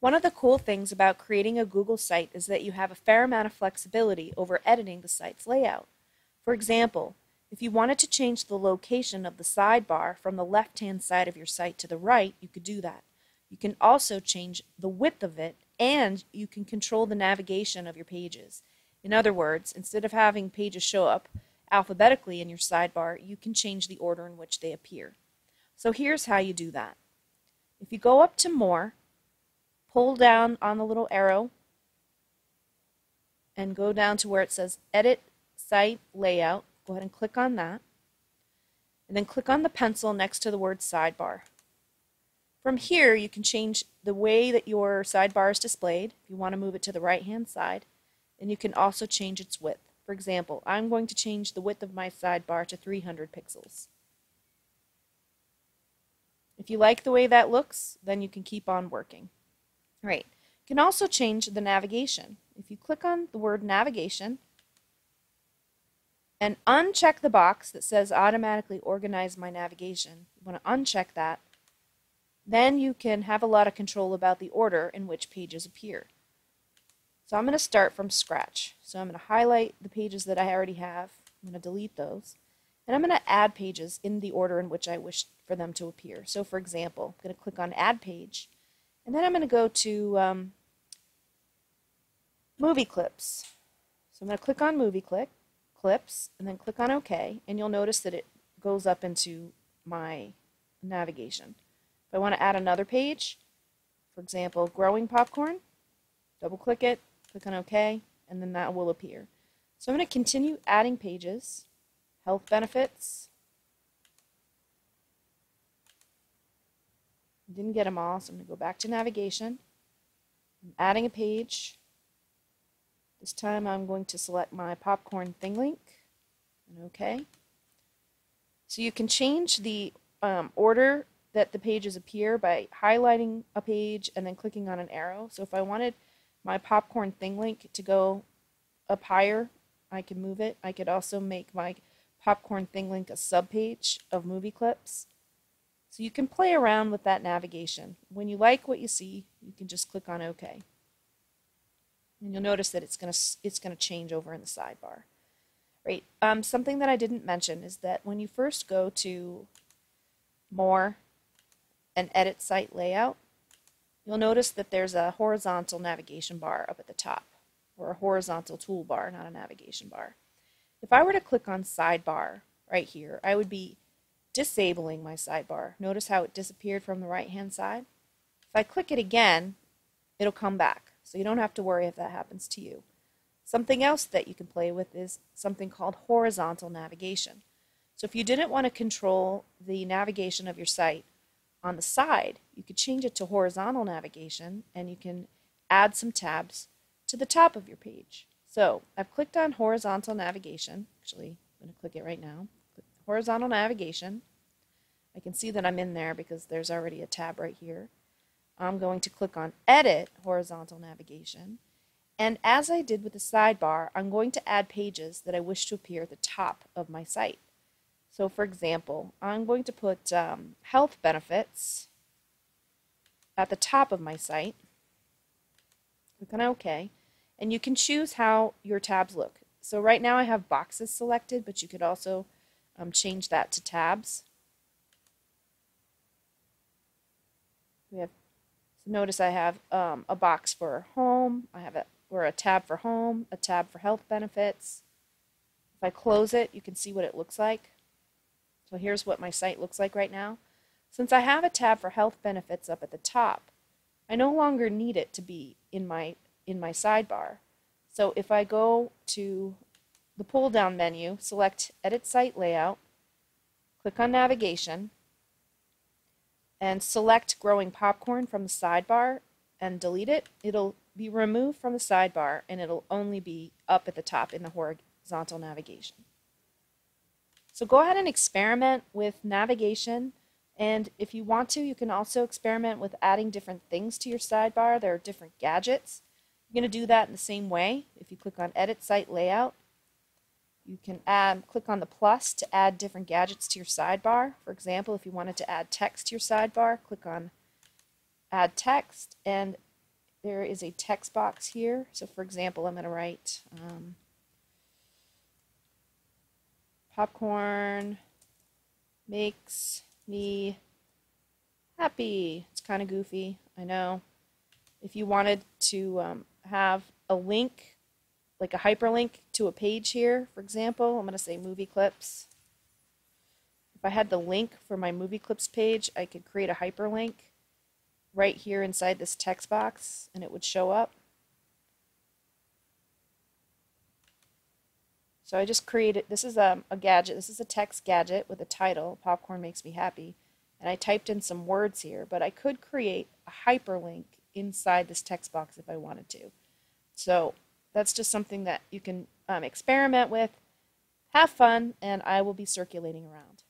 One of the cool things about creating a Google site is that you have a fair amount of flexibility over editing the site's layout. For example, if you wanted to change the location of the sidebar from the left-hand side of your site to the right, you could do that. You can also change the width of it and you can control the navigation of your pages. In other words, instead of having pages show up alphabetically in your sidebar, you can change the order in which they appear. So here's how you do that. If you go up to More, pull down on the little arrow, and go down to where it says Edit Site Layout, go ahead and click on that. And then click on the pencil next to the word Sidebar. From here, you can change the way that your sidebar is displayed. If you want to move it to the right-hand side, and you can also change its width. For example, I'm going to change the width of my sidebar to 300 pixels. If you like the way that looks, then you can keep on working. Right. You can also change the navigation. If you click on the word navigation and uncheck the box that says automatically organize my navigation, you want to uncheck that, then you can have a lot of control about the order in which pages appear. So I'm going to start from scratch. So I'm going to highlight the pages that I already have. I'm going to delete those. And I'm going to add pages in the order in which I wish for them to appear. So for example, I'm going to click on Add Page. And then I'm going to go to um, Movie Clips. So I'm going to click on Movie Clip, Clips, and then click on OK. And you'll notice that it goes up into my navigation. If I want to add another page, for example, Growing Popcorn, double click it, click on OK, and then that will appear. So I'm going to continue adding pages, health benefits. Didn't get them all, so I'm going to go back to navigation. I'm adding a page. This time I'm going to select my popcorn ThingLink and OK. So you can change the um, order that the pages appear by highlighting a page and then clicking on an arrow. So if I wanted my popcorn ThingLink to go up higher, I can move it. I could also make my popcorn ThingLink a subpage of movie clips. So you can play around with that navigation. When you like what you see, you can just click on OK. And you'll notice that it's going to it's going to change over in the sidebar. Right. Um, something that I didn't mention is that when you first go to More and Edit Site Layout, You'll notice that there's a horizontal navigation bar up at the top, or a horizontal toolbar, not a navigation bar. If I were to click on sidebar right here, I would be disabling my sidebar. Notice how it disappeared from the right hand side? If I click it again, it'll come back. So you don't have to worry if that happens to you. Something else that you can play with is something called horizontal navigation. So if you didn't want to control the navigation of your site on the side, you could change it to horizontal navigation and you can add some tabs to the top of your page. So I've clicked on horizontal navigation. Actually, I'm going to click it right now. Horizontal navigation. I can see that I'm in there because there's already a tab right here. I'm going to click on Edit Horizontal Navigation. And as I did with the sidebar, I'm going to add pages that I wish to appear at the top of my site. So for example, I'm going to put um, health benefits at the top of my site. Click on OK. And you can choose how your tabs look. So right now I have boxes selected, but you could also um, change that to tabs. We have, so notice I have um, a box for home, I have a, or a tab for home, a tab for health benefits. If I close it, you can see what it looks like. So here's what my site looks like right now. Since I have a tab for health benefits up at the top, I no longer need it to be in my in my sidebar. So if I go to the pull down menu, select edit site layout, click on navigation, and select growing popcorn from the sidebar and delete it, it'll be removed from the sidebar and it'll only be up at the top in the horizontal navigation. So go ahead and experiment with navigation. And if you want to, you can also experiment with adding different things to your sidebar. There are different gadgets. You're going to do that in the same way. If you click on Edit Site Layout, you can add, click on the plus to add different gadgets to your sidebar. For example, if you wanted to add text to your sidebar, click on Add Text, and there is a text box here. So for example, I'm going to write um, popcorn makes me happy. It's kind of goofy, I know. If you wanted to um, have a link, like a hyperlink to a page here, for example, I'm going to say movie clips. If I had the link for my movie clips page, I could create a hyperlink right here inside this text box and it would show up. So I just created, this is a, a gadget, this is a text gadget with a title, Popcorn Makes Me Happy, and I typed in some words here, but I could create a hyperlink inside this text box if I wanted to. So that's just something that you can um, experiment with, have fun, and I will be circulating around.